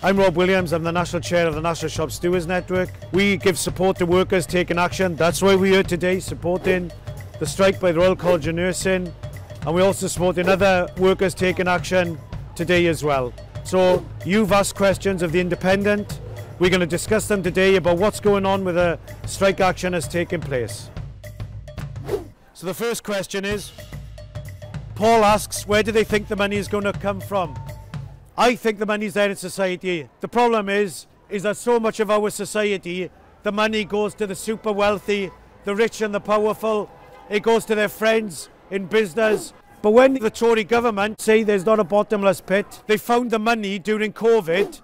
I'm Rob Williams, I'm the National Chair of the National Shop Stewards Network. We give support to workers taking action. That's why we're here today, supporting the strike by the Royal College of Nursing. And we're also supporting other workers taking action today as well. So you've asked questions of the Independent. We're going to discuss them today about what's going on with the strike action that's taking place. So the first question is, Paul asks, where do they think the money is going to come from? I think the money's there in society. The problem is, is that so much of our society, the money goes to the super wealthy, the rich and the powerful. It goes to their friends in business. But when the Tory government say there's not a bottomless pit, they found the money during COVID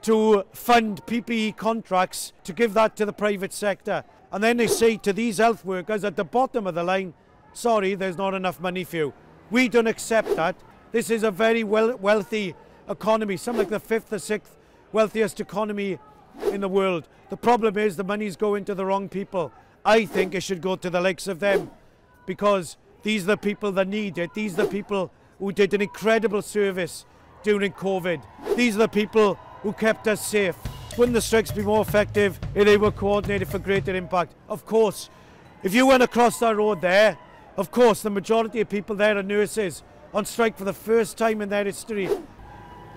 to fund PPE contracts to give that to the private sector. And then they say to these health workers at the bottom of the line, sorry, there's not enough money for you. We don't accept that. This is a very well wealthy economy, something like the fifth or sixth wealthiest economy in the world. The problem is the money's going to the wrong people. I think it should go to the likes of them because these are the people that need it. These are the people who did an incredible service during COVID. These are the people who kept us safe. Wouldn't the strikes be more effective if they were coordinated for greater impact? Of course. If you went across that road there, of course, the majority of people there are nurses on strike for the first time in their history.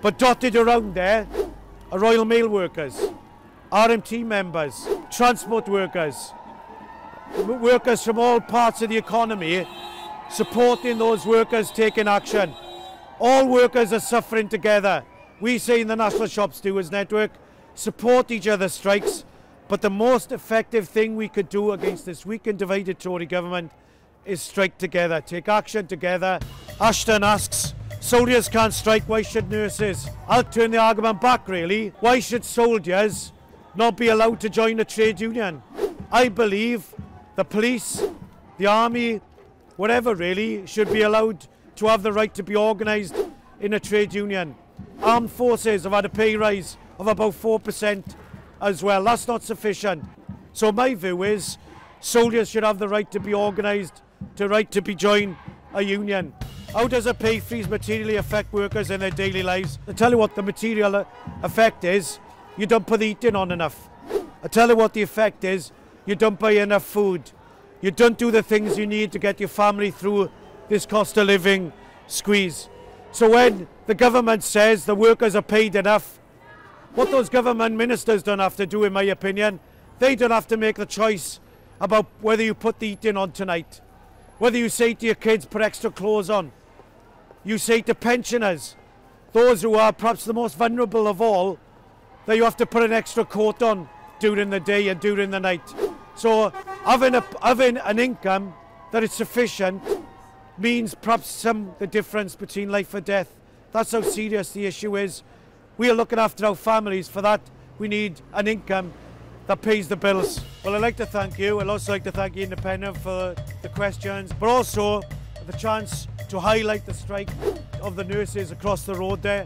But dotted around there are Royal Mail workers, RMT members, transport workers, workers from all parts of the economy supporting those workers taking action. All workers are suffering together. We say in the National Shop Stewards Network, support each other's strikes, but the most effective thing we could do against this weak and divided Tory government is strike together, take action together. Ashton asks, Soldiers can't strike, why should nurses? I'll turn the argument back really. Why should soldiers not be allowed to join a trade union? I believe the police, the army, whatever really, should be allowed to have the right to be organised in a trade union. Armed forces have had a pay rise of about 4% as well. That's not sufficient. So my view is soldiers should have the right to be organised, the right to be joined a union. How does a pay freeze materially affect workers in their daily lives? I tell you what the material uh, effect is, you don't put the eating on enough. I tell you what the effect is, you don't buy enough food. You don't do the things you need to get your family through this cost of living squeeze. So when the government says the workers are paid enough, what those government ministers don't have to do, in my opinion, they don't have to make the choice about whether you put the eating on tonight. Whether you say to your kids, put extra clothes on you say to pensioners, those who are perhaps the most vulnerable of all, that you have to put an extra coat on during the day and during the night. So having, a, having an income that is sufficient means perhaps some the difference between life or death. That's how serious the issue is. We are looking after our families. For that, we need an income that pays the bills. Well, I'd like to thank you. I'd also like to thank the Independent for the questions, but also the chance to highlight the strike of the nurses across the road there.